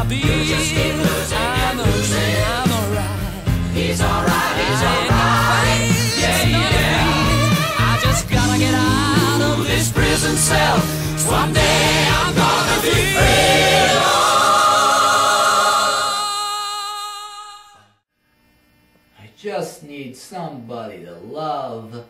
I I'm alright. Yeah, yeah. I just gotta get out of this prison cell. One day I'm gonna be free. I just need somebody to love.